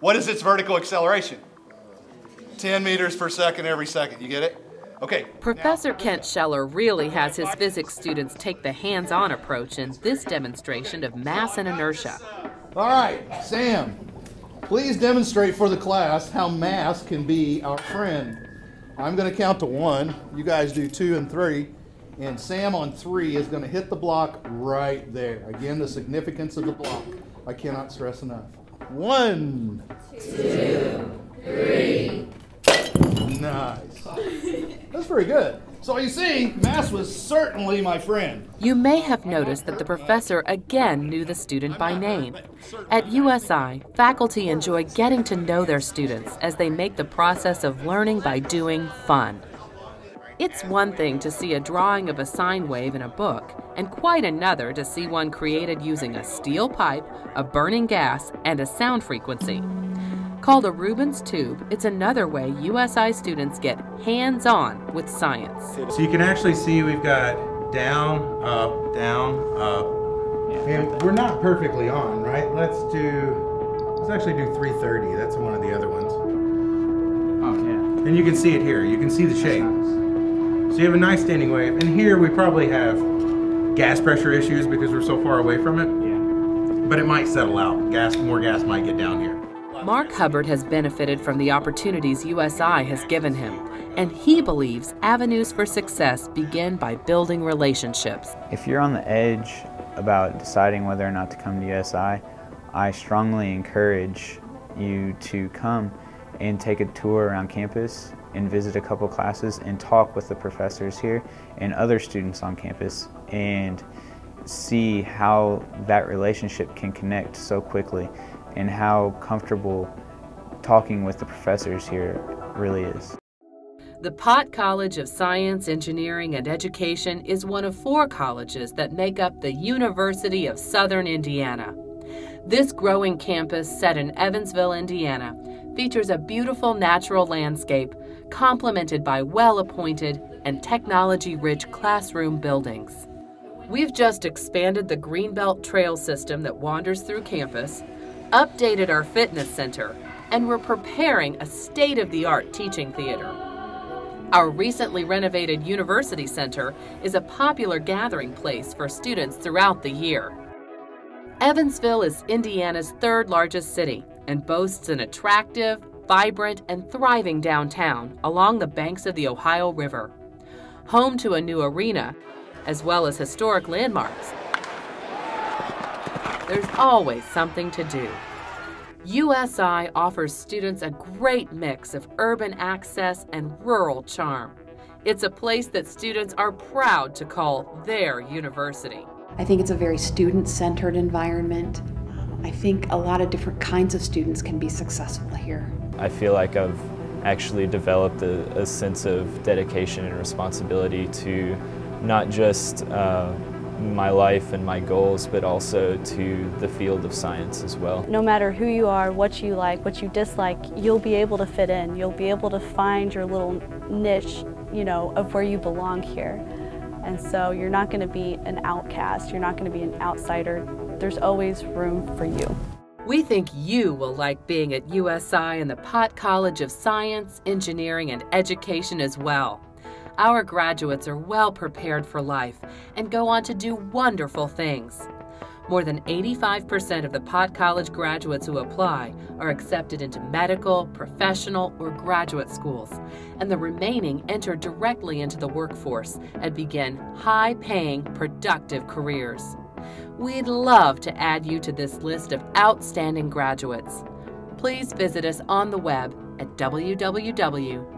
What is its vertical acceleration? 10 meters per second every second. You get it? Okay. Professor Kent Scheller really has his physics students take the hands on approach in this demonstration of mass and inertia. All right, Sam, please demonstrate for the class how mass can be our friend. I'm going to count to one. You guys do two and three. And Sam on three is going to hit the block right there. Again, the significance of the block. I cannot stress enough. One, two, three. Nice. That's very good. So you see, mass was certainly my friend. You may have noticed that the professor again knew the student by name. At USI, faculty enjoy getting to know their students as they make the process of learning by doing fun. It's one thing to see a drawing of a sine wave in a book, and quite another to see one created using a steel pipe, a burning gas, and a sound frequency. Called a Rubens tube, it's another way USI students get hands on with science. So you can actually see we've got down, up, down, up. And we're not perfectly on, right? Let's do, let's actually do 330. That's one of the other ones. Oh, yeah. And you can see it here. You can see the shape. So you have a nice standing wave. And here we probably have gas pressure issues because we're so far away from it. Yeah. But it might settle out. Gas, more gas might get down here. Mark Hubbard has benefited from the opportunities USI has given him, and he believes avenues for success begin by building relationships. If you're on the edge about deciding whether or not to come to USI, I strongly encourage you to come and take a tour around campus and visit a couple classes and talk with the professors here and other students on campus and see how that relationship can connect so quickly and how comfortable talking with the professors here really is. The Pott College of Science, Engineering, and Education is one of four colleges that make up the University of Southern Indiana. This growing campus, set in Evansville, Indiana, features a beautiful natural landscape complemented by well appointed and technology rich classroom buildings. We've just expanded the Greenbelt Trail system that wanders through campus updated our fitness center, and we're preparing a state of the art teaching theater. Our recently renovated University Center is a popular gathering place for students throughout the year. Evansville is Indiana's third largest city and boasts an attractive, vibrant, and thriving downtown along the banks of the Ohio River. Home to a new arena, as well as historic landmarks, there's always something to do. USI offers students a great mix of urban access and rural charm. It's a place that students are proud to call their university. I think it's a very student centered environment. I think a lot of different kinds of students can be successful here. I feel like I've actually developed a, a sense of dedication and responsibility to not just uh, my life and my goals, but also to the field of science as well. No matter who you are, what you like, what you dislike, you'll be able to fit in. You'll be able to find your little niche, you know, of where you belong here. And so you're not going to be an outcast. You're not going to be an outsider. There's always room for you. We think you will like being at USI and the Pott College of Science, Engineering, and Education as well. Our graduates are well prepared for life and go on to do wonderful things. More than 85% of the Pott College graduates who apply are accepted into medical, professional, or graduate schools, and the remaining enter directly into the workforce and begin high paying, productive careers. We'd love to add you to this list of outstanding graduates. Please visit us on the web at www.usi.edu.